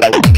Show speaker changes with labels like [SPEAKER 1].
[SPEAKER 1] Bye.